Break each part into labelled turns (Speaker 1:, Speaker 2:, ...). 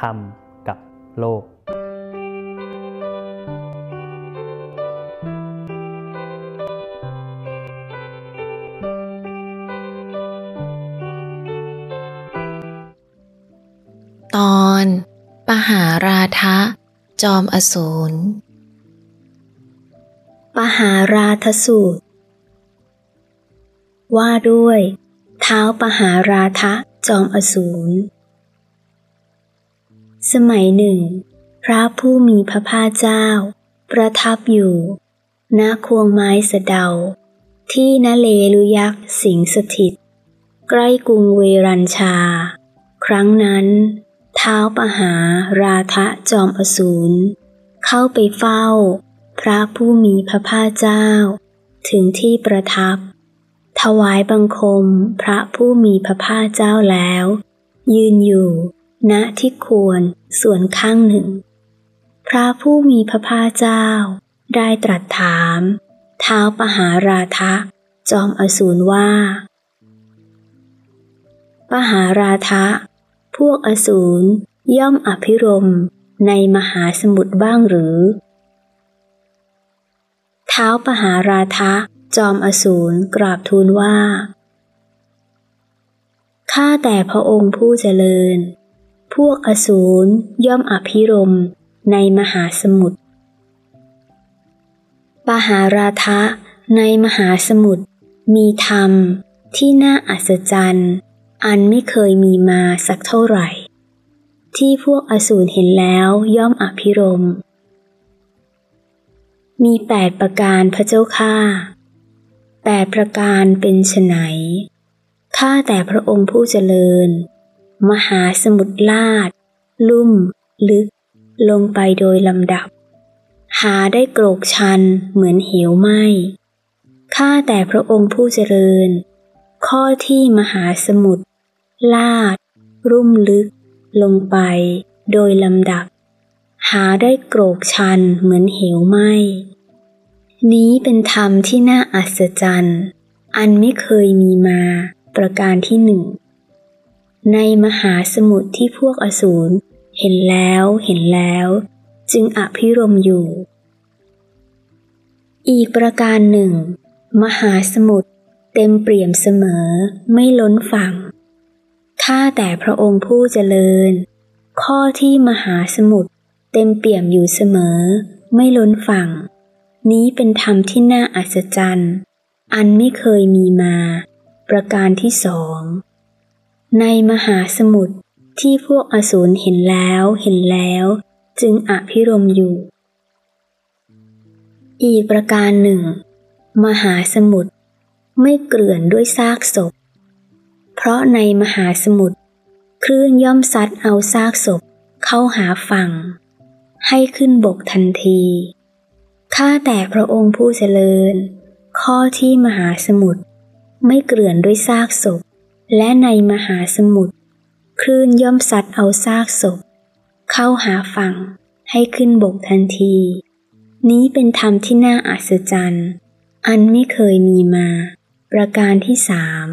Speaker 1: ธรรมกับโลก
Speaker 2: ตอนปหาราทะ จอมอสูร
Speaker 3: ปหาราทสูตร ว่าด้วย เท้าปหาราทะ จอมอสูร สมัยหนึ่ง พระผู้มีพระภาคเจ้า ประทับอยู่ณควงไม้สะเดา ที่นเลลุยักษ์สิงสถิต ใกล้กรุงเวรัญชา ครั้งนั้นเท้าปหาราทะจอมอสูรเข้าไปเฝ้า พระผู้มีพระภาคเจ้า ถึงที่ประทับ ถวายบังคมพระผู้มีพระภาคเจ้าแล้ว ยืนอยู่ ณที่ควรส่วนข้างหนึ่ง พระผู้มีพระภาคเจ้า ได้ตรัสถามเท้าปหาราทะ จอมอสูรว่า ปหาราทะ พวกอสูรย่อมอภิรมในมหาสมุทรบ้างหรือ เท้าปหาราทะ จอมอสูรกราบทูลว่า ข้าแต่พระองค์ผู้เจริญ พวกอสูรย่อมอภิรมในมหาสมุทร ปหาราทะในมหาสมุทรมีธรรมที่น่าอัศจรรย์ อันไม่เคยมีมาสักเท่าไหร่ ที่พวกอสูรเห็นแล้วย่อมอภิรม มีแปดประการพระเจ้าข้าแปดประการเป็นไฉนข้าแต่พระองค์ผู้เจริญ มหาสมุทรลาด ลุ่ม ลึก ลงไปโดยลำดับ หาได้โกรกชันเหมือนเหวไหมข้าแต่พระองค์ผู้เจริญ ข้อที่มหาสมุทรลาด รุ่มลึก ลงไป โดยลำดับ หาได้โกรกชันเหมือนเหวไหมนี้เป็นธรรมที่น่าอัศจรรย์ อันไม่เคยมีมาประการที่หนึ่ง ในมหาสมุทรที่พวกอสูรเห็นแล้วเห็นแล้ว จึงอภิรมอยู่ อีกประการหนึ่ง มหาสมุทรเต็มเปี่ยมเสมอไม่ล้นฝั่ง ข้าแต่พระองค์ผู้เจริญ ข้อที่มหาสมุทรเต็มเปี่ยมอยู่เสมอ ไม่ล้นฝั่ง นี้เป็นธรรมที่น่าอัศจรรย์ อันไม่เคยมีมา ประการที่สอง ในมหาสมุทรที่พวกอสูรเห็นแล้วเห็นแล้ว จึงอภิรมย์อยู่ อีกประการหนึ่ง มหาสมุทรไม่เกลื่อนด้วยซากศพ เพราะในมหาสมุทรคลื่นย่อมซัดเอาซากศพเข้าหาฝั่ง ให้ขึ้นบกทันที ข้าแต่พระองค์ผู้เจริญ ข้อที่มหาสมุทรไม่เกลื่อนด้วยซากศพ และในมหาสมุทรคลื่นย่อมซัดเอาซากศพ เข้าหาฝั่งให้ขึ้นบกทันที นี้เป็นธรรมที่น่าอัศจรรย์ อันไม่เคยมีมา ประการที่สาม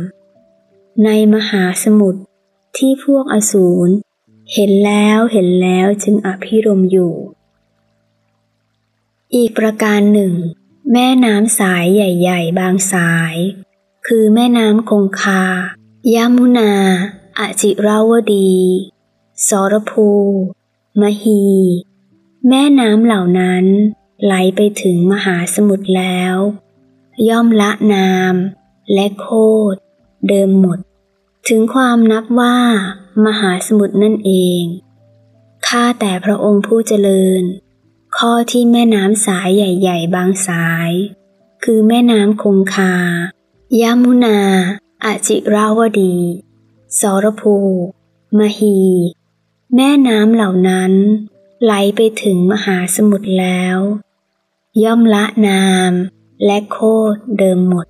Speaker 3: ในมหาสมุทรที่พวกอสูรเห็นแล้วเห็นแล้วจึงอภิรมย์อยู่ อีกประการหนึ่ง แม่น้ำสายใหญ่ ๆ บางสาย คือแม่น้ำคงคา ยามุนาอจิราวดี สรภู มหี แม่น้ำเหล่านั้นไหลไปถึงมหาสมุทรแล้ว ย่อมละนามและโคดเดิมหมด ถึงความนับว่ามหาสมุทรนั่นเอง ข้าแต่พระองค์ผู้เจริญ ข้อที่แม่น้ำสายใหญ่ ๆ บางสาย คือแม่น้ำคงคายามุนา อจิราวดี สรภู มหี แม่น้ำเหล่านั้น ไหลไปถึงมหาสมุทรแล้ว ย่อมละนามและโคดเดิมหมด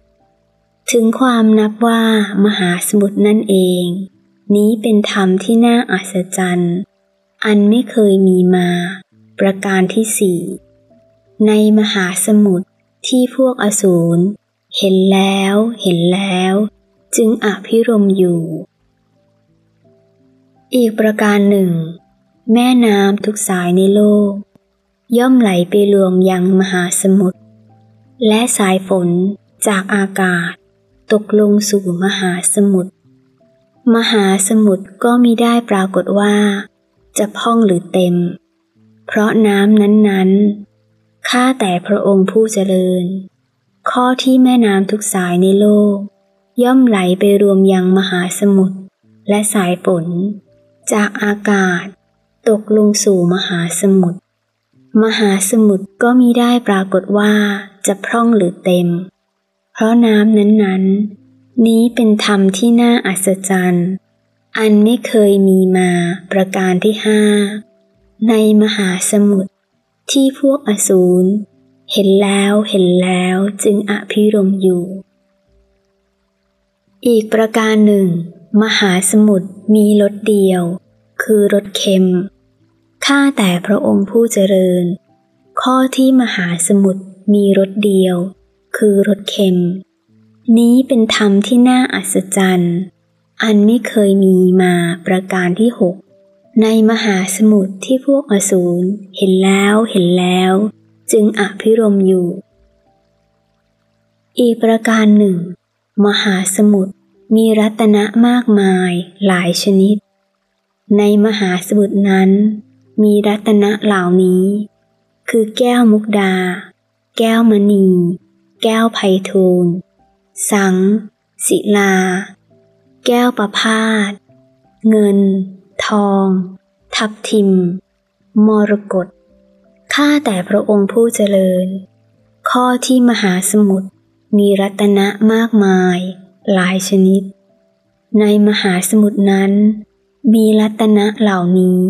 Speaker 3: ถึงความนับว่ามหาสมุทรนั่นเอง นี้เป็นธรรมที่น่าอัศจรรย์ อันไม่เคยมีมา ประการที่สี่ ในมหาสมุทรที่พวกอสูรเห็นแล้ว เห็นแล้ว จึงอภิรมย์อยู่ อีกประการหนึ่ง แม่น้ำทุกสายในโลก ย่อมไหลไปรวมยังมหาสมุทรและสายฝนจากอากาศ ตกลงสู่มหาสมุทรมหาสมุทรก็มิได้ปรากฏว่า จะพ่องหรือเต็ม เพราะน้ำนั้นๆข้าแต่พระองค์ผู้เจริญ ข้อที่แม่น้ำทุกสายในโลก ย่อมไหลไปรวมยังมหาสมุทรและสายฝนจากอากาศ ตกลงสู่มหาสมุทรมหาสมุทรก็มิได้ปรากฏว่าจะพร่องหรือเต็ม เพราะน้ำนั้น ๆ นี้เป็นธรรมที่น่าอัศจรรย์อันไม่เคยมีมาประการที่ห้าในมหาสมุทรที่พวกอสูรเห็นแล้วเห็นแล้วจึงอภิรมอยู่ อีกประการหนึ่ง มหาสมุทรมีรสเดียว คือรสเค็ม ข้าแต่พระองค์ผู้เจริญ ข้อที่มหาสมุทรมีรสเดียว คือรสเค็ม นี้เป็นธรรมที่น่าอัศจรรย์ อันไม่เคยมีมาประการที่หกในมหาสมุทรที่พวกอสูรเห็นแล้วเห็นแล้ว จึงอภิรมอยู่ อีกประการหนึ่ง มหาสมุทรมีรัตนะมากมายหลายชนิด ในมหาสมุทรนั้น มีรัตนะเหล่านี้ คือแก้วมุกดา แก้วมณี แก้วไพฑูรย์สัง ศิลา แก้วประพาสเงิน ทอง ทับทิม มรกตข้าแต่พระองค์ผู้เจริญ ข้อที่มหาสมุทร มีรัตนะมากมาย หลายชนิด ในมหาสมุทรนั้น มีรัตนะเหล่านี้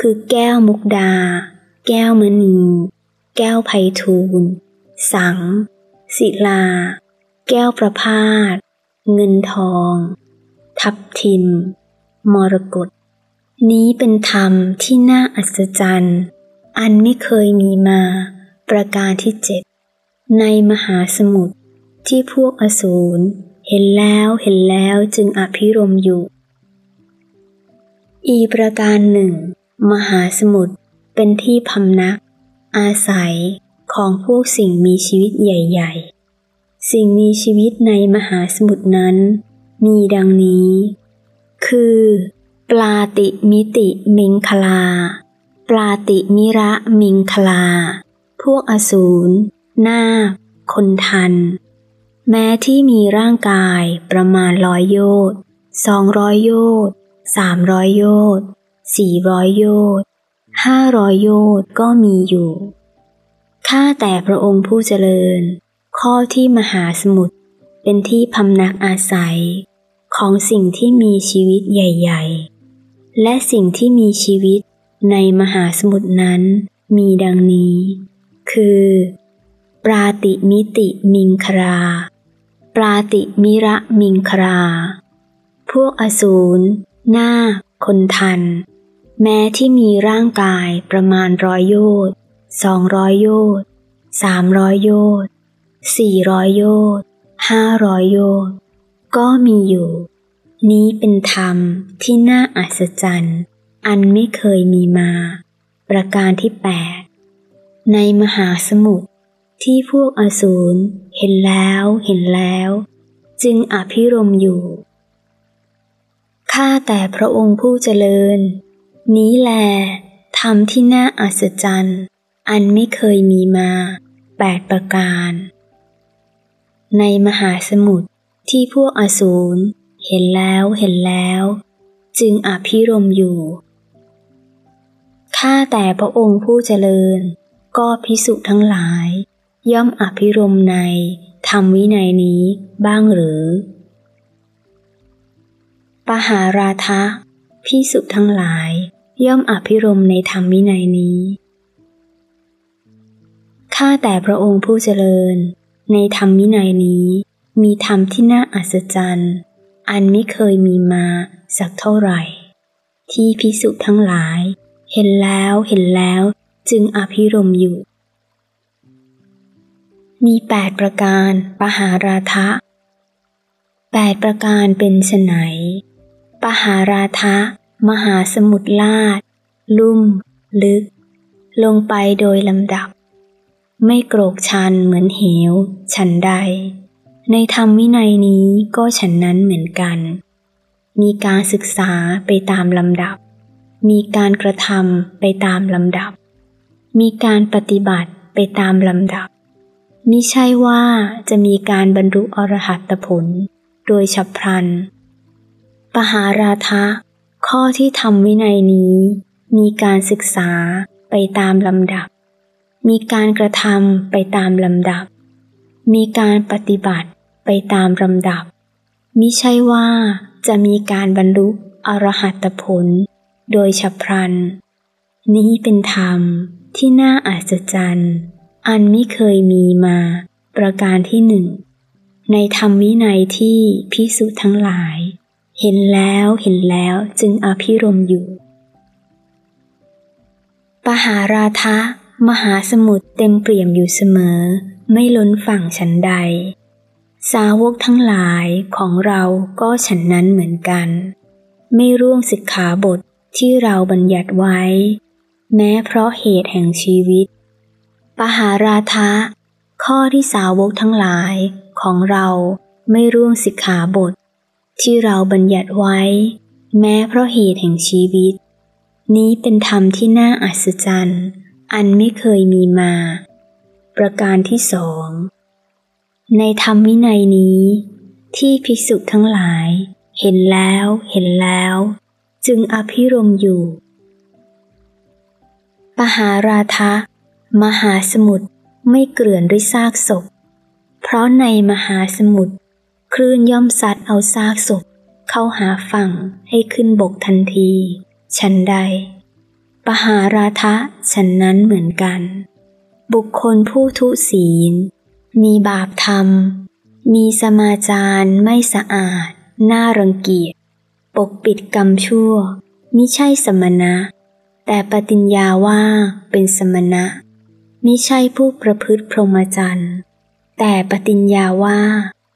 Speaker 3: คือแก้วมุกดา แก้วมณี แก้วไพฑูรย์สัง ศิลา แก้วประพาสเงินทอง ทับทิม มรกตนี้เป็นธรรมที่น่าอัศจรรย์ อันไม่เคยมีมา ประการที่เจ็ดในมหาสมุทร ที่พวกอสูรเห็นแล้วเห็นแล้วจึงอภิรมอยู่ อีประการหนึ่ง มหาสมุทรเป็นที่พำนัก อาศัยของพวกสิ่งมีชีวิตใหญ่ ๆ สิ่งมีชีวิตในมหาสมุทรนั้น มีดังนี้ คือ ปลาติมิติมิงคลา ปลาติมิระมิงคลา พวกอสูรนาคคนทัน แม้ที่มีร่างกายประมาณร้อยโยชน์สองร้อยโยชน์สามร้อยโยชน์สี่ร้อยโยชน์ห้าร้อยโยชน์ก็มีอยู่ ข้าแต่พระองค์ผู้เจริญ ข้อที่มหาสมุทรเป็นที่พำนักอาศัย ของสิ่งที่มีชีวิตใหญ่ ๆ และสิ่งที่มีชีวิตในมหาสมุทรนั้นมีดังนี้ คือ ปราติมิติมิงครา ปราติมิระมิงครา พวกอสูรหน้า คนทัน แม้ที่มีร่างกายประมาณร้อยโยชน์สองร้อยโยชน์สามร้อยโยชน์สี่ร้อยโยชน์ห้าร้อยโยชน์ก็มีอยู่ นี้เป็นธรรมที่น่าอัศจรรย์ อันไม่เคยมีมา ประการที่แปดในมหาสมุทร ที่พวกอสูรเห็นแล้วเห็นแล้ว จึงอภิรมอยู่ ข้าแต่พระองค์ผู้เจริญ นี้แลธรรมที่น่าอัศจรรย์ อันไม่เคยมีมาแปดประการ ในมหาสมุทรที่พวกอสูรเห็นแล้วเห็นแล้ว จึงอภิรมอยู่ ข้าแต่พระองค์ผู้เจริญ ก็พิสุทั้งหลาย ย่อมอภิรมในธรรมวินัยนี้บ้างหรือ ปหาราทะพิสุทั้งหลาย ย่อมอภิรมในธรรมวินัยนี้ ข้าแต่พระองค์ผู้เจริญ ในธรรมวินัยนี้ มีธรรมที่น่าอัศจรรย์ อันไม่เคยมีมาสักเท่าไหร่ ที่พิสุทั้งหลาย เห็นแล้วเห็นแล้วจึงอภิรมอยู่ มีแปดประการปหาราทะแปดประการเป็นไนปหาราทะ มหาสมุทรลาด ลุ่ม ลึก ลงไปโดยลำดับ ไม่โกรกชันเหมือนเหว ฉันใด ในธรรมวินัยนี้ก็ฉันนั้นเหมือนกัน มีการศึกษาไปตามลำดับ มีการกระทำไปตามลำดับ มีการปฏิบัติไปตามลำดับ มิใช่ว่าจะมีการบรรลุอรหัตผล โดยฉับพลัน ปหาราทะ ข้อที่ทำวินัยนี้ มีการศึกษาไปตามลำดับ มีการกระทำไปตามลำดับ มีการปฏิบัติไปตามลำดับ มิใช่ว่าจะมีการบรรลุอรหัตผล โดยฉับพลัน นี้เป็นธรรมที่น่าอัศจรรย์ อันไม่เคยมีมา ประการที่หนึ่ง ในธรรมวินัยที่พิสุทั้งหลาย เห็นแล้วเห็นแล้วจึงอภิรมอยู่ ปหาราทะ มหาสมุทรเต็มเปี่ยมอยู่เสมอ ไม่ล้นฝั่งฉันใด สาวกทั้งหลายของเราก็ฉันนั้นเหมือนกัน ไม่ร่วงสิกขาบทที่เราบัญญัติไว้ แม้เพราะเหตุแห่งชีวิต ปหาราทะ ข้อที่สาวกทั้งหลายของเราไม่ร่วงสิกขาบท ที่เราบัญญัติไว้ แม้เพราะเหตุแห่งชีวิต นี้เป็นธรรมที่น่าอัศจรรย์อันไม่เคยมีมา ประการที่สอง ในธรรมวินัยนี้ ที่ภิกษุทั้งหลาย เห็นแล้วเห็นแล้ว จึงอภิรมอยู่ ปหาราทะ มหาสมุทรไม่เกลื่อนด้วยซากศพ เพราะในมหาสมุทรคลื่นย่อมซัดเอาซากศพ เข้าหาฝั่งให้ขึ้นบกทันที ฉันใด ปหาราทะฉันนั้นเหมือนกัน บุคคลผู้ทุศีล มีบาปธรรม มีสมาจารไม่สะอาด น่ารังเกียจ ปกปิดกรรมชั่วมิใช่สมณะ แต่ปฏิญญาว่าเป็นสมณะ มิใช่ผู้ประพฤติพรหมจรรย์ แต่ปฏิญญาว่า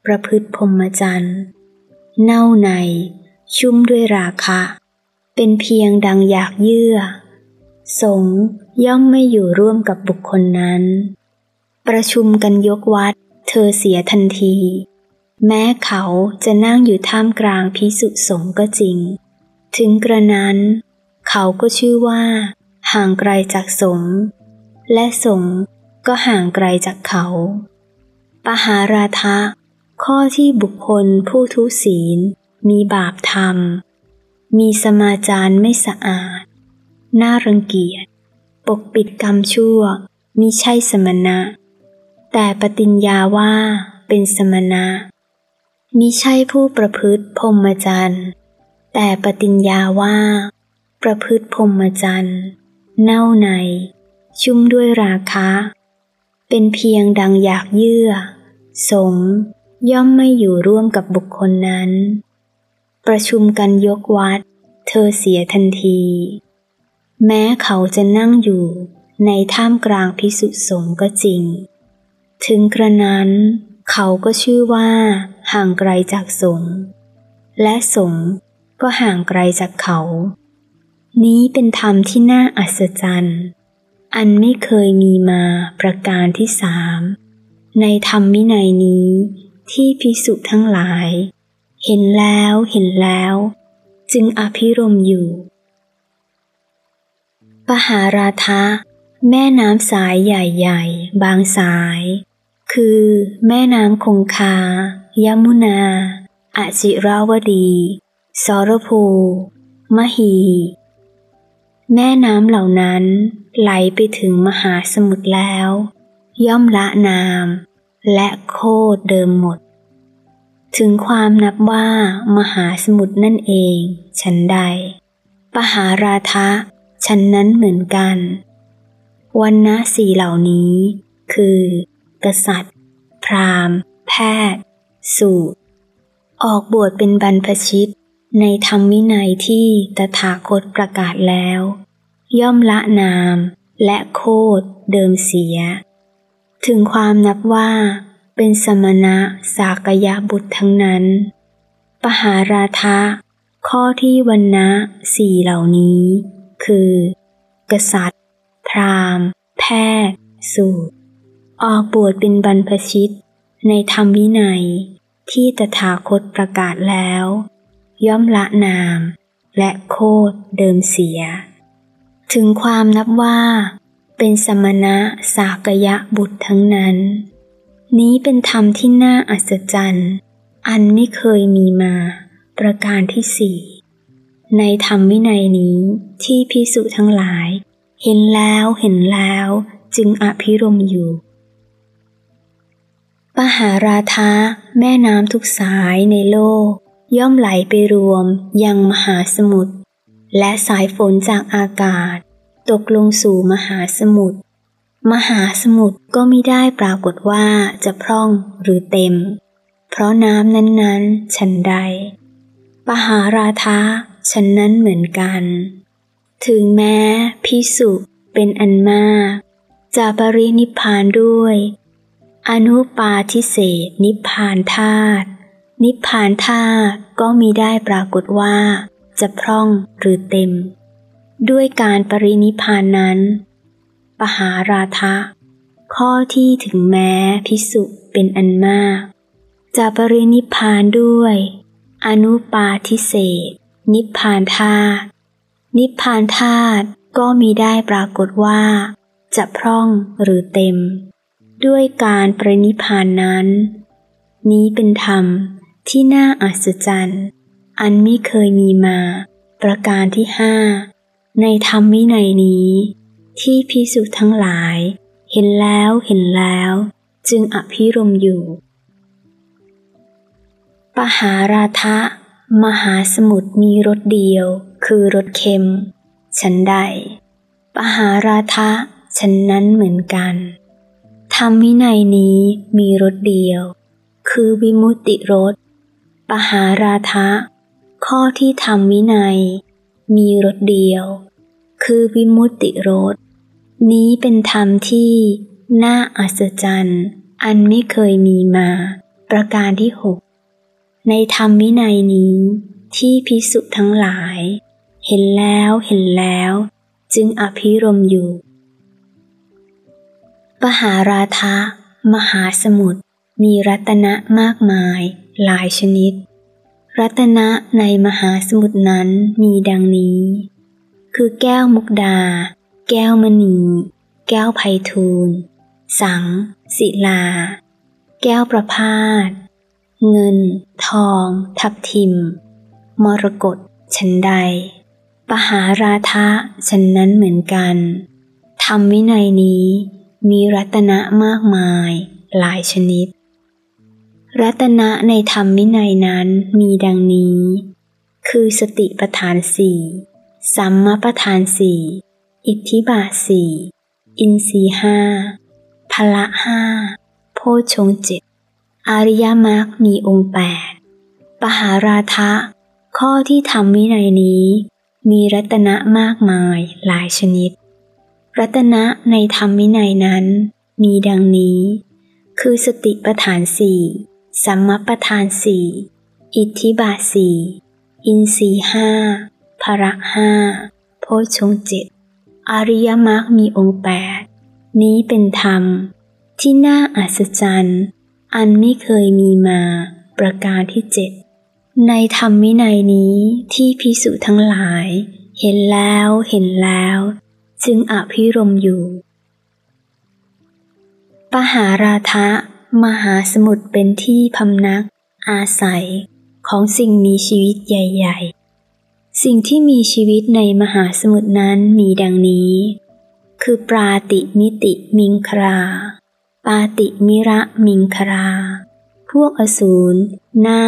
Speaker 3: ประพฤติพรหมจรรย์ เน่าใน ชุ่มด้วยราคะ เป็นเพียงดังอยากเยื่อ สงย่อมไม่อยู่ร่วมกับบุคคลนั้น ประชุมกันยกวัด เธอเสียทันที แม้เขาจะนั่งอยู่ท่ามกลางพิสุสงก็จริง ถึงกระนั้น เขาก็ชื่อว่า ห่างไกลจากสง และสงก็ห่างไกลจากเขา ปหาราทะ ข้อที่บุคคลผู้ทุศีล มีบาปธรรม มีสมาจารไม่สะอาด น่ารังเกียจ ปกปิดกรรมชั่วมิใช่สมณะ แต่ปฏิญญาว่าเป็นสมณะมิใช่ผู้ประพฤติพรหมจรรย์ แต่ปฏิญญาว่า ประพฤติพรหมจรรย์ เน่าใน ชุ่มด้วยราคะ เป็นเพียงดังอยากเยื่อ สง ย่อมไม่อยู่ร่วมกับบุคคลนั้น ประชุมกันยกวัด เธอเสียทันที แม้เขาจะนั่งอยู่ในท่ามกลางพิสุสงก็จริง ถึงกระนั้น เขาก็ชื่อว่า ห่างไกลจากสง และสงก็ห่างไกลจากเขา นี้เป็นธรรมที่น่าอัศจรรย์ อันไม่เคยมีมาประการที่สามในธรรมวินัยนี้ที่พิสุทั้งหลาย เห็นแล้วเห็นแล้ว จึงอภิรมอยู่ ปหาราทะ แม่น้ำสายใหญ่ๆ บางสาย คือแม่น้ำคงคา ยมุนาอาจิราวดี สรภู มหี แม่น้ำเหล่านั้นไหลไปถึงมหาสมุทรแล้ว ย่อมละนาม และโคดเดิมหมด ถึงความนับว่ามหาสมุทรนั่นเอง ฉันใด ปหาราทะฉันนั้นเหมือนกันวันนะสี่เหล่านี้ คือ กษัตริย์ พราหมณ์ แพทย์ สูตร ออกบวชเป็นบรรพชิต ในธรรมวินัยที่ตถาคตประกาศแล้ว ย่อมละนามและโคดเดิมเสีย ถึงความนับว่าเป็นสมณะสากยะบุตรทั้งนั้น ปหาราทะข้อที่วันนะสี่เหล่านี้ คือ กษัตริย์ พราหมณ์ แพทย์ สูตร ออกบวชเป็นบรรพชิต ในธรรมวินัยที่ตถาคตประกาศแล้ว ย่อมละนาม และโคดเดิมเสีย ถึงความนับว่า เป็นสมณะสากยะบุตรทั้งนั้น นี้เป็นธรรมที่น่าอัศจรรย์ อันไม่เคยมีมา ประการที่สี่ในธรรมวินัยนี้ที่พิสุทั้งหลาย เห็นแล้วเห็นแล้วจึงอภิรมอยู่ปหาราทะแม่น้ำทุกสายในโลก ย่อมไหลไปรวมยังมหาสมุทรและสายฝนจากอากาศ ตกลงสู่มหาสมุทรมหาสมุทรก็ไม่ได้ปรากฏว่าจะพร่องหรือเต็ม เพราะน้ำนั้นๆ ฉันใด ปหาราทะฉันนั้นเหมือนกัน ถึงแม้พิสุเป็นอันมาก จะปรินิพานด้วย อนุปาทิเศนิพานธาตุนิพานธาตุ ก็มีได้ปรากฏว่า จะพร่องหรือเต็ม ด้วยการปรินิพานนั้น ปหาราทะ ข้อที่ถึงแม้พิสุเป็นอันมาก จะปรินิพานด้วย อนุปาทิเศษนิพพานธาตุนิพพานธาตุก็มีได้ปรากฏว่า จะพร่องหรือเต็ม ด้วยการปรินิพานนั้น นี้เป็นธรรม ที่น่าอัศจรรย์ อันไม่เคยมีมา ประการที่ห้าในธรรมวินัยนี้ ที่พิสุทั้งหลาย เห็นแล้วเห็นแล้ว จึงอภิรมอยู่ ปหาราทะ มหาสมุทรมีรสเดียว คือรสเค็ม ฉันใด ปหาราทะฉันนั้นเหมือนกันธรรมวินัยนี้มีรสเดียว คือวิมุตติรส ปหาราทะ ข้อที่ธรรมวินัย มีรสเดียว คือวิมุตติรส นี้เป็นธรรมที่น่าอัศจรรย์ อันไม่เคยมีมา ประการที่หก ในธรรมวินัยนี้ที่พิสุทั้งหลาย เห็นแล้วเห็นแล้ว จึงอภิรมอยู่ ปหาราทะ มหาสมุทรมีรัตนะมากมาย หลายชนิด รัตนะในมหาสมุทรนั้นมีดังนี้ คือแก้วมุกดา แก้วมณี แก้วไพทูลสัง ศิลา แก้วประพาสเงิน ทอง ทับทิม มรกตฉันใด ปหาราทะฉันนั้นเหมือนกันธรรมวินัยนี้มีรัตนะมากมายหลายชนิด รัตนะในธรรมวินัยนั้นมีดังนี้ คือสติปทานสี่สัมมาปทานสี่อิทธิบาสี่อินทรีห้าพละห้าโพชงเจ็ดอริยมรรคมีองค์แปดปหาราทะ ข้อที่ทำวินัยนี้ มีรัตนะมากมายหลายชนิด รัตนะในธรรมวินัยนั้น มีดังนี้ คือสติปฐานสี่ สัมมปทานสี่อิทธิบาสี่อินทรีห้าภระห้าโพชงเจ็ดอริยมรรคมีองค์แปดนี้เป็นธรรม ที่น่าอัศจรรย์ อันไม่เคยมีมา ประการที่เจ็ดในธรรมวินัยนี้ที่พิสุทั้งหลาย เห็นแล้วเห็นแล้ว จึงอภิรมอยู่ ปหาราทะ มหาสมุทรเป็นที่พำนัก อาศัยของสิ่งมีชีวิตใหญ่ ๆ สิ่งที่มีชีวิตในมหาสมุทรนั้นมีดังนี้ คือปราติมิติมิงคราปาติมิระมิงครา พวกอสูรหน้า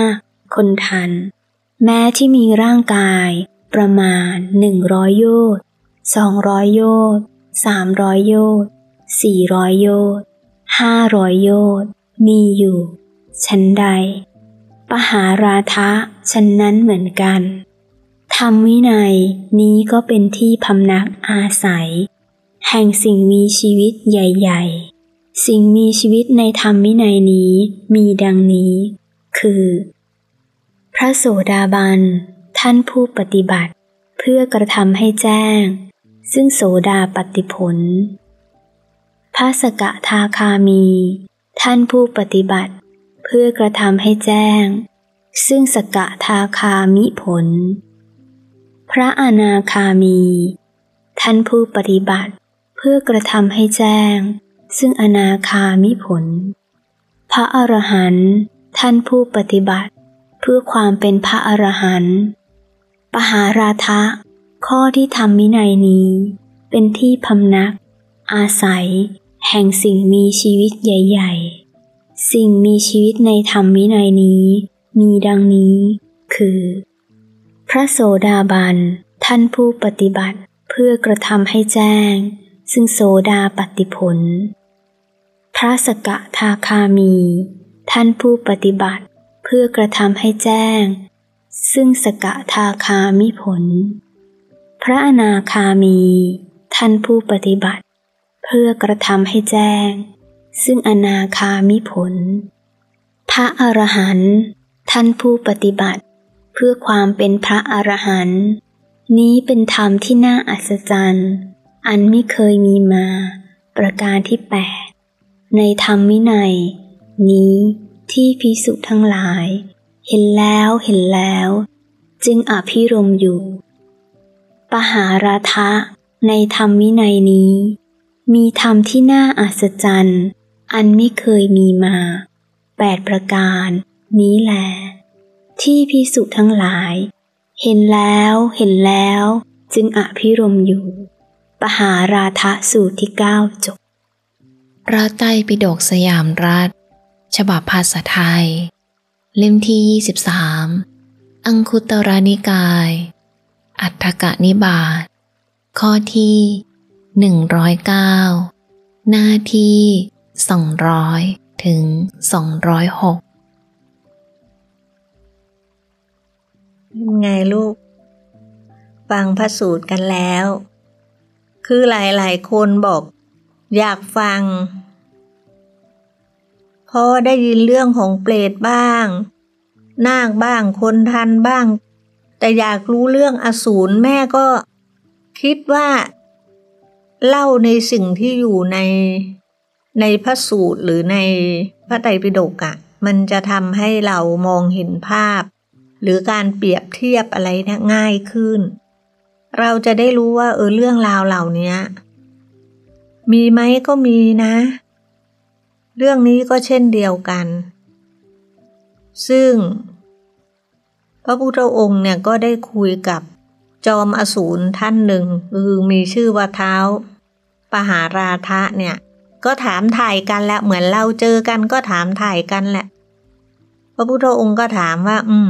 Speaker 3: คนทัน แม้ที่มีร่างกาย ประมาณหนึ่งร้อยโยชน์สองร้อยโยชน์สามร้อยโยชน์สี่ร้อยโยชน์ ห้าร้อยโยชน์มีอยู่ ชั้นใด ปหาราทะชั้นนั้นเหมือนกัน ธรรมวินัยนี้ก็เป็นที่พำนักอาศัย แห่งสิ่งมีชีวิตใหญ่ ๆ สิ่งมีชีวิตในธรรมวินัยนี้มีดังนี้ คือ พระโสดาบัน ท่านผู้ปฏิบัติ เพื่อกระทำให้แจ้ง ซึ่งโสดาปฏิผล พระสกทาคามี ท่านผู้ปฏิบัติ เพื่อกระทำให้แจ้ง ซึ่งสกทาคามิผล พระอนาคามี ท่านผู้ปฏิบัติ เพื่อกระทำให้แจ้ง ซึ่งอนาคามิผล พระอรหันต์ท่านผู้ปฏิบัติ เพื่อความเป็นพระอรหันต์ปหาราทะ ข้อที่ทำมินัยนี้ เป็นที่พำนัก อาศัย แห่งสิ่งมีชีวิตใหญ่ ๆ สิ่งมีชีวิตในธรรมวินัยนี้ มีดังนี้ คือ พระโสดาบัน ท่านผู้ปฏิบัติเพื่อกระทำให้แจ้ง ซึ่งโสดาปฏิผล พระสกทาคามี ท่านผู้ปฏิบัติเพื่อกระทำให้แจ้ง ซึ่งสกทาคามิผล พระอนาคามี ท่านผู้ปฏิบัติ เพื่อกระทำให้แจ้ง ซึ่งอนาคามิผล พระอรหันต์ท่านผู้ปฏิบัติ เพื่อความเป็นพระอรหันต์นี้เป็นธรรมที่น่าอัศจรรย์อันไม่เคยมีมา ประการที่แปดในธรรมวินัย นี้ที่พิสุทั้งหลาย เห็นแล้วเห็นแล้ว จึงอภิรมอยู่ ปหาราทะในธรรมวินัยนี้ มีธรรมที่น่าอัศจรรย์ อันไม่เคยมีมาแปดประการนี้แหลที่พิสุทั้งหลาย เห็นแล้วเห็นแล้ว จึงอภิรมอยู่ ปหาราทะสูตรที่เก้าจบ
Speaker 2: พระไตรปิฎกสยามรัฐ ฉบับภาษาไทย เล่มที่ 23 อังคุตรนิกาย อัฏฐกนิบาตข้อที่ หนึ่งร้อยเก้าหน้าที่สองร้อยถึงสองร้อยหก
Speaker 4: ยังไงลูก ฟังพระสูตรกันแล้ว คือหลายๆ คนบอก อยากฟังพอได้ยินเรื่องของเปรตบ้าง นาคบ้างคนทันบ้าง แต่อยากรู้เรื่องอสูรแม่ก็คิดว่า เล่าในสิ่งที่อยู่ในในพระสูตรหรือในพระไตรปิฎกอะ่ะ มันจะทำให้เรามองเห็นภาพ หรือการเปรียบเทียบอะไรเนี่ยง่ายขึ้น เราจะได้รู้ว่า เออเรื่องราวเหล่านี้มีไหมก็มีนะ เรื่องนี้ก็เช่นเดียวกัน ซึ่ง พระพุทธองค์เนี่ยก็ได้คุยกับจอมอสูรท่านหนึ่งคือมีชื่อว่าเท้า ปหาราทะเนี่ย ก็ถามถ่ายกันแหละเหมือนเราเจอกันก็ถามถ่ายกันแหละ พระพุทธองค์ก็ถามว่า อืม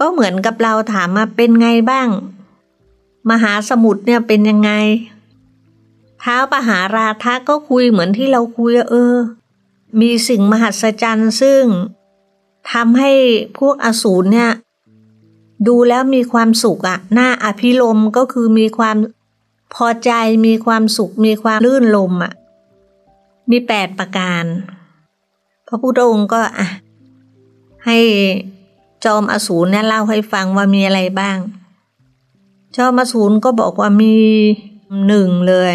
Speaker 4: ก็เหมือนกับเราถามมาเป็นไงบ้าง มหาสมุทรเนี่ยเป็นยังไงเท้าปหาราทะก็คุยเหมือนที่เราคุยเออ มีสิ่งมหัศจรรย์ซึ่งทำให้พวกอสูรเนี่ย ดูแล้วมีความสุขอะหน้าอภิลมก็คือมีความ พอใจมีความสุขมีความลื่นลมอะมีแปดประการ พระพุทธองค์ก็อะให้จอมอสูรเนี่ยเล่าให้ฟังว่ามีอะไรบ้าง จอมอสูรก็บอกว่ามีหนึ่งเลย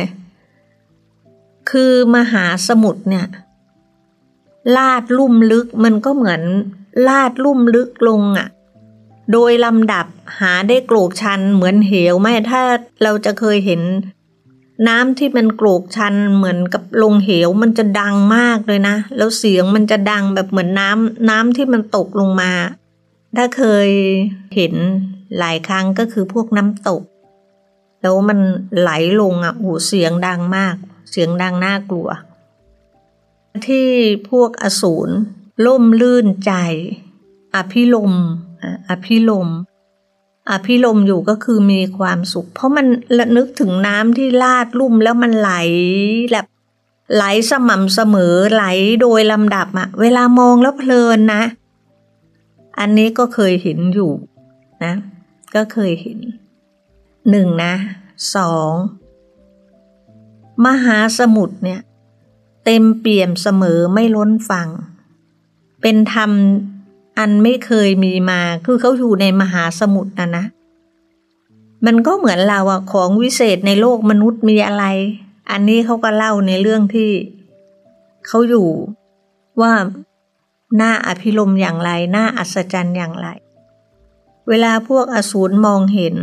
Speaker 4: คือมหาสมุทรเนี่ย ลาดลุ่มลึกมันก็เหมือนลาดลุ่มลึกลงอะ่ะ โดยลำดับหาได้โกรกชันเหมือนเหวไม่ถ้าเราจะเคยเห็น น้ำที่มันโกรกชันเหมือนกับลงเหวมันจะดังมากเลยนะ แล้วเสียงมันจะดังแบบเหมือนน้ำน้ำที่มันตกลงมา ถ้าเคยเห็นหลายครั้งก็คือพวกน้ำตก แล้วมันไหลลงอะโอ้เสียงดังมาก เสียงดังน่ากลัว ที่พวกอสูรล่มลื่นใจ อภิลม อภิลมอภิลมอยู่ก็คือมีความสุข เพราะมันละนึกถึงน้ำที่ลาดลุ่มแล้วมันไหลแบบไหลสม่ำเสมอไหลโดยลำดับอะเวลามองแล้วเพลินนะ อันนี้ก็เคยเห็นอยู่นะ ก็เคยเห็นหนึ่งนะสองมหาสมุทรเนี่ย เต็มเปี่ยมเสมอไม่ล้นฟังเป็นธรรม อันไม่เคยมีมา คือเขาอยู่ในมหาสมุทรนะนะ มันก็เหมือนเราอะของวิเศษในโลกมนุษย์มีอะไร อันนี้เขาก็เล่าในเรื่องที่เขาอยู่ว่าหน่าอภิรมอย่างไรหน่าอัศจรรย์อย่างไร เวลาพวกอสูรมองเห็น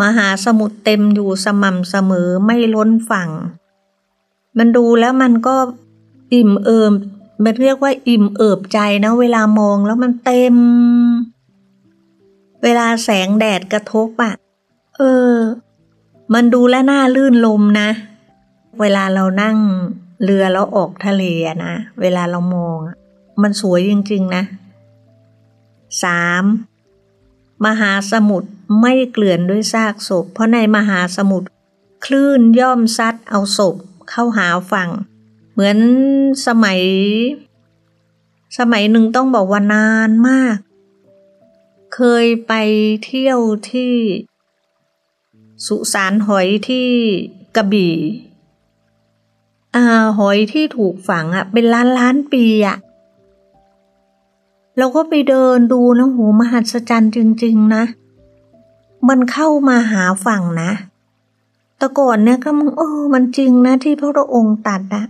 Speaker 4: มหาสมุทรเต็มอยู่สม่ำเสมอไม่ล้นฝั่ง มันดูแล้วมันก็อิ่มเอิม มันเรียกว่าอิ่มเอิบใจนะ เวลามองแล้วมันเต็ม เวลาแสงแดดกระทบอะเออ มันดูแลน่าลื่นลมนะ เวลาเรานั่งเรือแล้วออกทะเลนะ เวลาเรามอง มันสวยจริง ๆ นะสามมหาสมุทรไม่เกลื่อนด้วยซากศพ เพราะในมหาสมุทรคลื่นย่อมซัดเอาศพเข้าหาฝั่ง เหมือนสมัย สมัยหนึ่งต้องบอกว่านานมาก เคยไปเที่ยวที่ สุสานหอยที่กระบี่อาหอยที่ถูกฝังอะเป็นล้านล้านปีอะเราก็ไปเดินดูนะโหมหัศจรรย์จริง ๆ นะ มันเข้ามาหาฝั่งนะ แต่ก่อนเนี่ยก็มึงเออมันจริงนะที่พระองค์ตัดอะ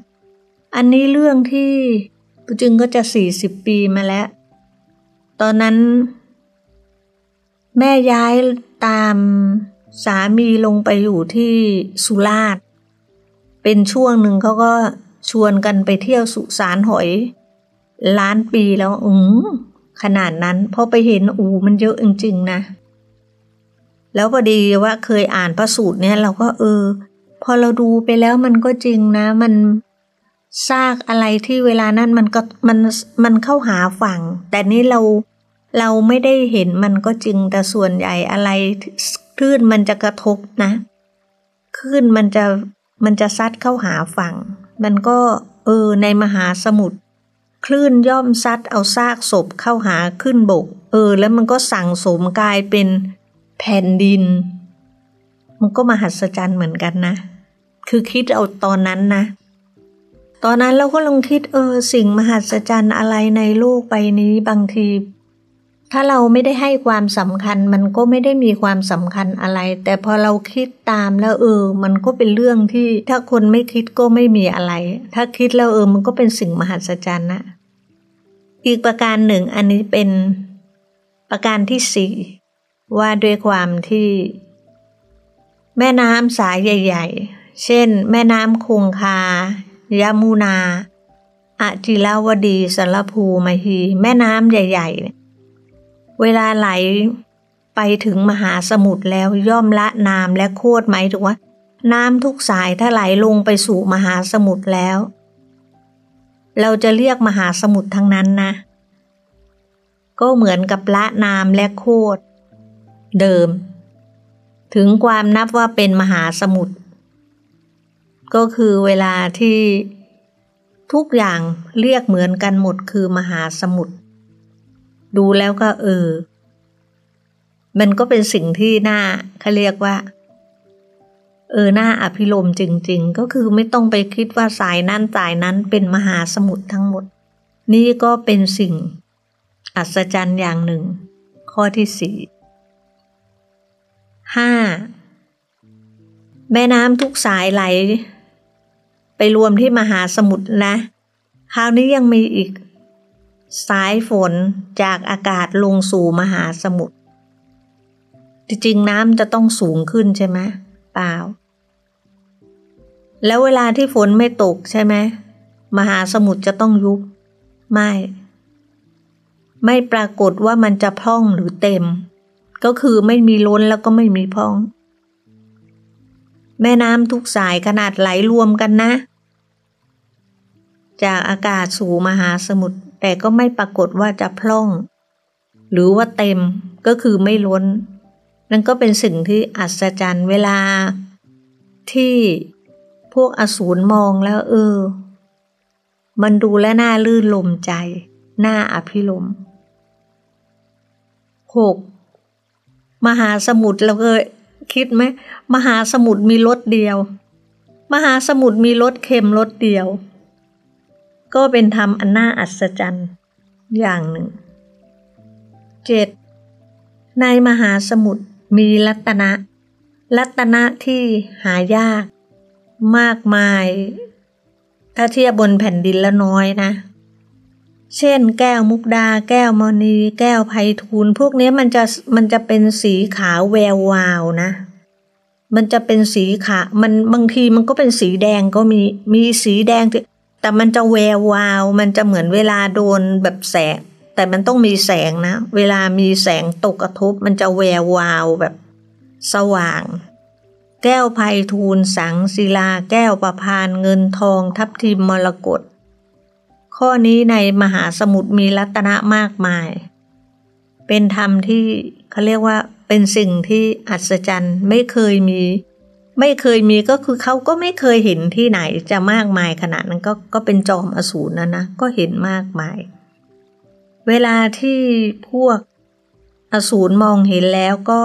Speaker 4: อันนี้เรื่องที่ปุจึงก็จะสี่สิบปีมาแล้ว ตอนนั้น แม่ย้ายตามสามีลงไปอยู่ที่สุราษฎร์เป็นช่วงหนึ่งเขาก็ชวนกันไปเที่ยวสุสานหอย ล้านปีแล้วอืมขนาดนั้นพอไปเห็นอูมันเยอะจริงๆนะ แล้วพอดีว่าเคยอ่านพระสูตรเนี่ยเราก็เออ พอเราดูไปแล้วมันก็จริงนะ มัน ซากอะไรที่เวลานั้นมันก็มันมันเข้าหาฝั่ง แต่นี้เราเราไม่ได้เห็นมันก็จริงแต่ส่วนใหญ่อะไรคลื่นมันจะกระทบนะคลื่นมันจะมันจะซัดเข้าหาฝั่ง มันก็เออในมหาสมุทรคลื่นย่อมซัดเอาซากศพเข้าหาขึ้นบก เออ แล้วมันก็สั่งสมกลายเป็นแผ่นดิน มันก็มหัศจรรย์เหมือนกันนะ คือคิดเอาตอนนั้นนะ ตอนนั้นเราก็ลองคิดเออสิ่งมหัศจรรย์อะไรในโลกใบนี้บางที ถ้าเราไม่ได้ให้ความสำคัญ มันก็ไม่ได้มีความสำคัญอะไร แต่พอเราคิดตามแล้วเออ มันก็เป็นเรื่องที่ถ้าคนไม่คิดก็ไม่มีอะไร ถ้าคิดแล้วเออ มันก็เป็นสิ่งมหัศจรรย์นะอีกประการหนึ่งอันนี้เป็นประการที่สี่ว่าด้วยความที่ แม่น้ำสายใหญ่ ๆ เช่น แม่น้ำคงคา ยามูนาอจิลาวดีสารภูมาฮีแม่น้ำใหญ่ ๆ เวลาไหลไปถึงมหาสมุทรแล้วย่อมละน้ำและโคตรไหมถึงว่า น้ำทุกสายถ้าไหลลงไปสู่มหาสมุทรแล้ว เราจะเรียกมหาสมุทรทั้งนั้นนะ ก็เหมือนกับละน้ำและโคตรเดิม ถึงความนับว่าเป็นมหาสมุทร ก็คือเวลาที่ทุกอย่างเรียกเหมือนกันหมดคือมหาสมุทรดูแล้วก็เออ มันก็เป็นสิ่งที่น่าเขาเรียกว่า เออหน่าอภิรมจริง ๆ ก็คือไม่ต้องไปคิดว่าสายนั้นสายนั้นเป็นมหาสมุทรทั้งหมด นี่ก็เป็นสิ่งอัศจรรย์อย่างหนึ่ง ข้อที่สี่ห้าแม่น้ำทุกสายไหล ไปรวมที่มหาสมุทรนะ คราวนี้ยังมีอีก สายฝนจากอากาศลงสู่มหาสมุทร จริงๆน้ำจะต้องสูงขึ้นใช่ไหมเปล่า แล้วเวลาที่ฝนไม่ตกใช่ไหมมหาสมุทรจะต้องยุบ ไม่ ไม่ปรากฏว่ามันจะพร่องหรือเต็ม ก็คือไม่มีล้นแล้วก็ไม่มีพร่องแม่น้ำทุกสายขนาดไหลรวมกันนะ จากอากาศสู่มหาสมุทรแต่ก็ไม่ปรากฏว่าจะพร่อง หรือว่าเต็มก็คือไม่ล้น นั่นก็เป็นสิ่งที่อัศจรรย์เวลา ที่พวกอสูรมองแล้ว เออ มันดูและน่าลื่นลมใจน่าอภิลมหกมหาสมุทรเราเคยคิดไหมมหาสมุทรมีรถเดียว มหาสมุทรมีรถเค็มรถเดียว ก็เป็นธรรมอันน่าอัศจรรย์อย่างหนึ่งเจ็ดในมหาสมุทรมีรัตนะ รัตนะที่หายาก มากมาย ถ้าเทียบบนแผ่นดินแล้วน้อยนะ เช่น แก้วมุกดา แก้วมณี แก้วไพทูลพวกนี้มันจะมันจะเป็นสีขาวแวววาวนะ มันจะเป็นสีขาวมันบางทีมันก็เป็นสีแดงก็มีมีสีแดง แต่มันจะแวววาว มันจะเหมือนเวลาโดนแบบแสง แต่มันต้องมีแสงนะ เวลามีแสงตกกระทบ มันจะแวววาวแบบ สว่าง แก้วไพทูลสังศิลา แก้วประพานเงินทองทับทิมมรกตข้อนี้ในมหาสมุทรมีรัตนะมากมาย เป็นธรรมที่เขาเรียกว่าเป็นสิ่งที่อัศจรรย์ไม่เคยมี ไม่เคยมีก็คือเขาก็ไม่เคยเห็นที่ไหนจะมากมายขนาดนั้นก็ก็เป็นจอมอสูรนะนะก็เห็นมากมาย เวลาที่พวกอสูรมองเห็นแล้วก็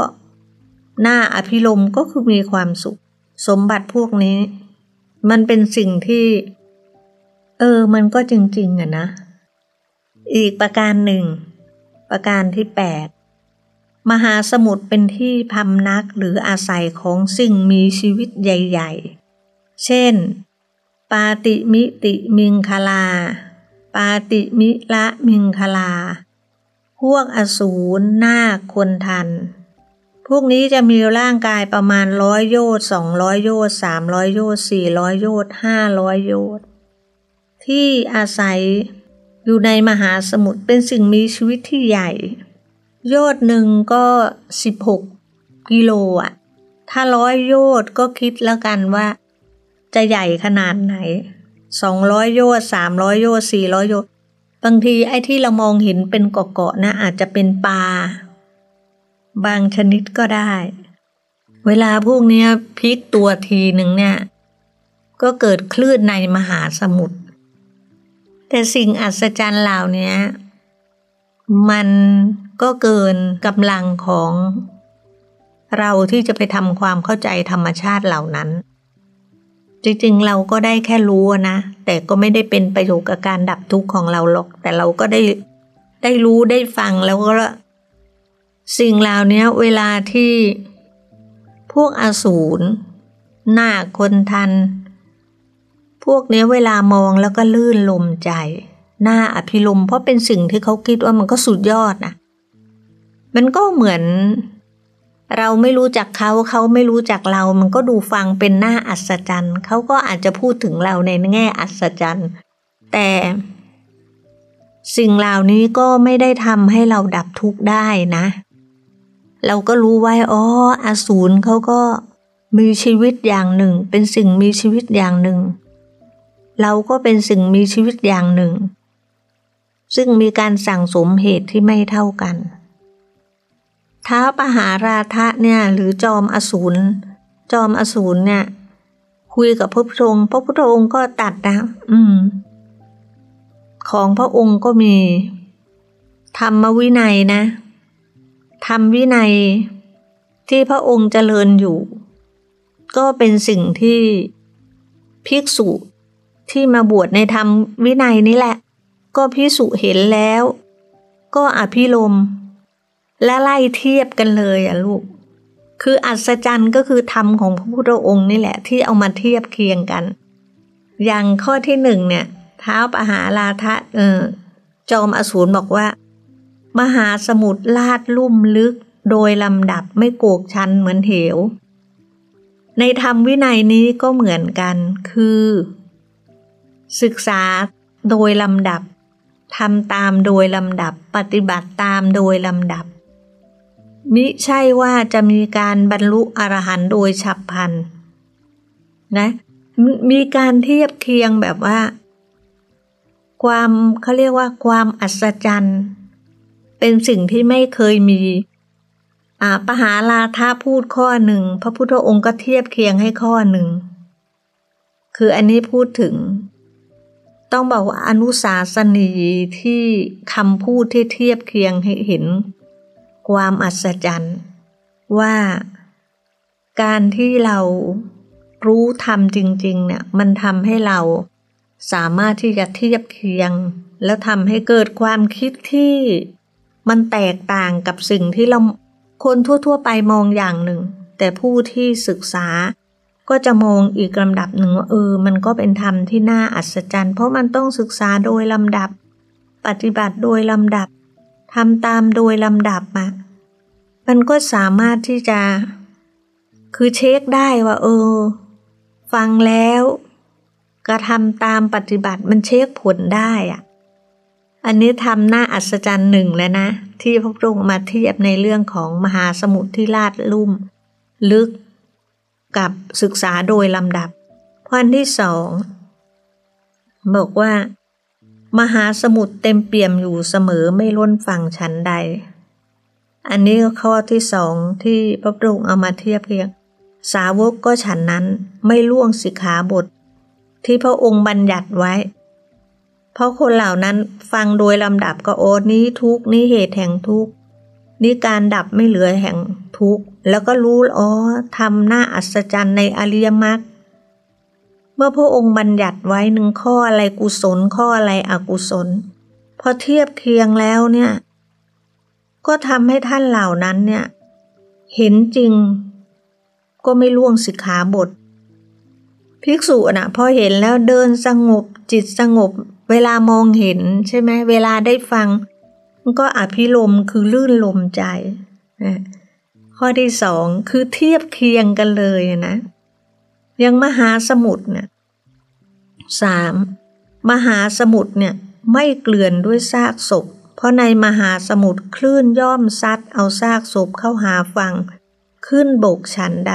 Speaker 4: หน้าอภิรมก็คือมีความสุข สมบัติพวกนี้ มันเป็นสิ่งที่ เออ มันก็จริง ๆอะนะ อีกประการหนึ่ง ประการที่แปด มหาสมุทรเป็นที่พำนักหรืออาศัยของสิ่งมีชีวิตใหญ่ ๆ เช่น ปาติมิติมิงคลา ปาติมิละมิงคลา พวกอสูรนาคคนทัน พวกนี้จะมีร่างกายประมาณร้อยโยชน์สองร้อยโยชน์สามร้อยโยชน์สี่ร้อยโยชน์ห้าร้อยโยชน์ที่อาศัยอยู่ในมหาสมุทรเป็นสิ่งมีชีวิตที่ใหญ่ โยดหนึ่งก็สิบหกกิโลอะ ถ้าร้อยโยดก็คิดแล้วกันว่า จะใหญ่ขนาดไหนสองร้อยโยดสามร้อยโยดสี่ร้อยโยดบางทีไอ้ที่เรามองเห็นเป็นเกาะๆนะอาจจะเป็นปลาบางชนิดก็ได้ เวลาพวกนี้พลิกตัวทีหนึ่งเนี่ย ก็เกิดคลื่นในมหาสมุทรแต่สิ่งอัศจรรย์เหล่านี้มัน ก็เกินกำลังของเราที่จะไปทำความเข้าใจธรรมชาติเหล่านั้น จริงๆ เราก็ได้แค่รู้นะ แต่ก็ไม่ได้เป็นประโยชน์กับการดับทุกข์ของเราหรอก แต่เราก็ได้ได้รู้ได้ฟังแล้วก็ สิ่งเหล่านี้เวลาที่พวกอสูรหน้าคนทัน พวกนี้เวลามองแล้วก็ลื่นลมใจ หน้าอภิรมเพราะเป็นสิ่งที่เขาคิดว่ามันก็สุดยอดนะ มันก็เหมือน เราไม่รู้จักเขาเขาไม่รู้จักเรา มันก็ดูฟังเป็นหน้าอัศจรรย์เขาก็อาจจะพูดถึงเราในแง่อัศจรรย์ แต่สิ่งเหล่านี้ก็ไม่ได้ทำให้เราดับทุกข์ได้นะ เราก็รู้ไว้อ๋ออสูรเขาก็มีชีวิตอย่างหนึ่ง เป็นสิ่งมีชีวิตอย่างหนึ่ง เราก็เป็นสิ่งมีชีวิตอย่างหนึ่ง ซึ่งมีการสั่งสมเหตุที่ไม่เท่ากัน ท้าปหาราทะเนี่ยหรือจอมอสูรจอมอสูรเนี่ย คุยกับพระพุทธองค์พระพุทธองค์ก็ตัดนะ อืม ของพระองค์ก็มี ธรรมวินัยนะ ธรรมวินัยที่พระองค์เจริญอยู่ ก็เป็นสิ่งที่ภิกษุที่มาบวชในธรรมวินัยนี่แหละ ก็พิสุเห็นแล้ว ก็อภิลม และไล่เทียบกันเลยอะลูก คืออัศจรรย์ก็คือธรรมของพระพุทธองค์นี่แหละ ที่เอามาเทียบเคียงกัน อย่างข้อที่หนึ่งเนี่ยเท้าปหาลาทะเออจอมอสูรบอกว่า มหาสมุทรลาดลุ่มลึกโดยลำดับไม่โกกชันเหมือนเหว ในธรรมวินัยนี้ก็เหมือนกันคือ ศึกษาโดยลำดับทำตามโดยลำดับ ปฏิบัติตามโดยลำดับ มิใช่ว่าจะมีการบรรลุอรหันต์โดยฉับพลันนะมีการเทียบเคียงแบบว่า ความเขาเรียกว่าความอัศจรรย์ เป็นสิ่งที่ไม่เคยมีอ่าปหาลาทาพูดข้อหนึ่ง พระพุทธองค์ก็เทียบเคียงให้ข้อหนึ่ง คืออันนี้พูดถึง ต้องบอกว่าอนุสาสนีที่คำพูดที่เทียบเคียงให้เห็น ความอัศจรรย์ ว่าการที่เรารู้ธรรมจริง ๆ เนี่ย มันทำให้เราสามารถที่จะเทียบเคียง แล้วทำให้เกิดความคิดที่มันแตกต่างกับสิ่งที่เราคนทั่ว ๆ ไปมองอย่างหนึ่ง แต่ผู้ที่ศึกษาก็จะมองอีกลำดับหนึ่งว่าเออ มันก็เป็นธรรมที่น่าอัศจรรย์ เพราะมันต้องศึกษาโดยลำดับ ปฏิบัติโดยลำดับ ทำตามโดยลำดับมามันก็สามารถที่จะ คือเช็คได้ว่า เออ ฟังแล้วกระทำตามปฏิบัติมันเช็คผลได้อะอันนี้ทำหน้าอัศจรรย์หนึ่งแล้วนะ ที่พระพุทธองค์มาเทียบในเรื่องของมหาสมุทรที่ลาดลุ่ม ลึกกับศึกษาโดยลำดับข้อที่สองบอกว่า มหาสมุทรเต็มเปี่ยมอยู่เสมอไม่ล้นฝั่งชั้นใด อันนี้ข้อที่สองที่พระพุทธองค์เอามาเทียบเรียง สาวกก็ฉันนั้นไม่ล่วงสิกขาบท ที่พระองค์บัญญัติไว้ เพราะคนเหล่านั้นฟังโดยลำดับก็โอ้นี้ทุกนี้เหตุแห่งทุกนี้การดับไม่เหลือแห่งทุกแล้วก็รู้อ๋อทำหน้าอัศจรรย์ในอริยมรรค เมื่อพระองค์บัญญัติไว้หนึ่งข้ออะไรกุศลข้ออะไรอกุศล พอเทียบเคียงแล้วเนี่ย ก็ทำให้ท่านเหล่านั้นเนี่ย เห็นจริง ก็ไม่ล่วงสิกขาบทภิกษุนะพอเห็นแล้วเดินสงบจิตสงบ เวลามองเห็นใช่ไหมเวลาได้ฟัง ก็อภิลมคือลื่นลมใจนะข้อที่สองคือเทียบเคียงกันเลยนะ ยังมหาสมุทรเนี่ยสามมหาสมุทรเนี่ยไม่เกลื่อนด้วยซากศพ เพราะในมหาสมุทรคลื่นย่อมซัดเอาซากศพเข้าหาฝั่งขึ้นบกฉันใด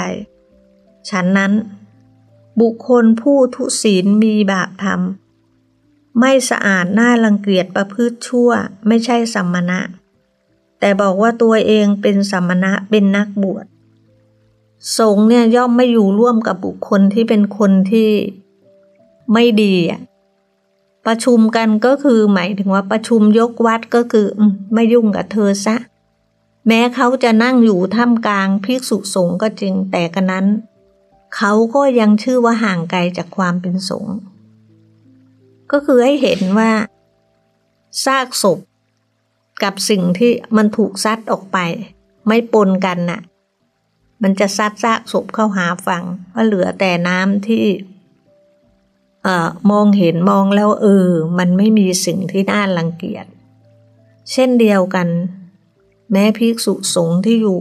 Speaker 4: ฉันนั้น บุคคลผู้ทุศีลมีบาปธรรม ไม่สะอาดน่ารังเกียจประพฤติชั่วไม่ใช่สัมมณะ แต่บอกว่าตัวเองเป็นสัมมณะเป็นนักบวช สงเนี่ยย่อมไม่อยู่ร่วมกับบุคคลที่เป็นคนที่ไม่ดีอะประชุมกันก็คือหมายถึงว่าประชุมยกวัดก็คือไม่ยุ่งกับเธอซะ แม้เขาจะนั่งอยู่ท่ามกลางภิกษุสงฆ์ก็จริงแต่กันนั้น เขาก็ยังชื่อว่าห่างไกลจากความเป็นสงฆ์ก็คือให้เห็นว่าซากศพ กับสิ่งที่มันถูกซัดออกไป ไม่ปนกันน่ะ มันจะซัดซากศพเข้าหาฝั่งก็เหลือแต่น้ำที่เอ่อมองเห็นมองแล้วเออ มันไม่มีสิ่งที่น่ารังเกียจ เช่นเดียวกัน แม้ภิกษุสงฆ์ที่อยู่